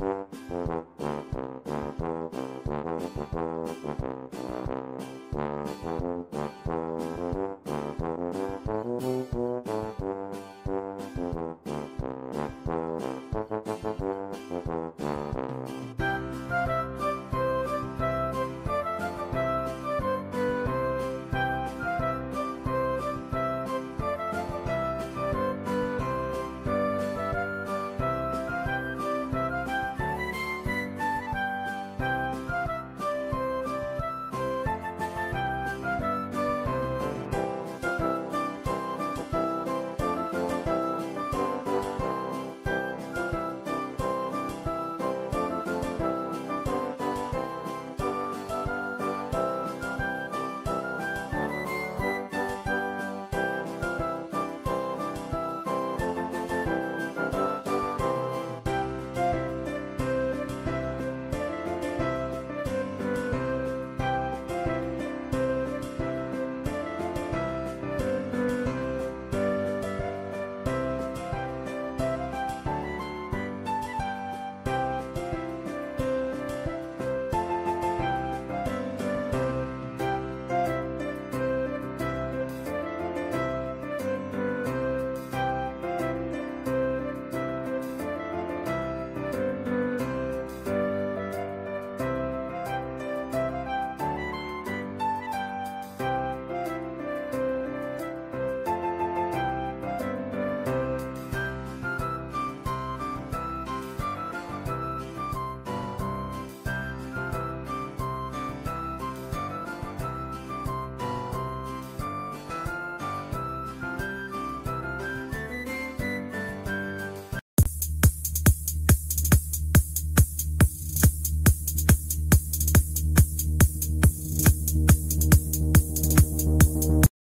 Mm-hmm.